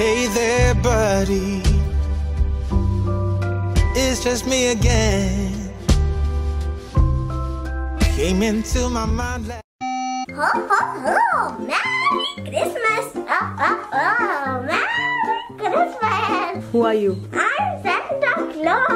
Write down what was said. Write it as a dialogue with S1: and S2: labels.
S1: Hey there, buddy. It's just me again. Came into my mind. last.
S2: Ho, ho, ho! Merry Christmas! Oh, oh, oh! Merry Christmas!
S3: Who are you?
S2: I'm Santa Claus!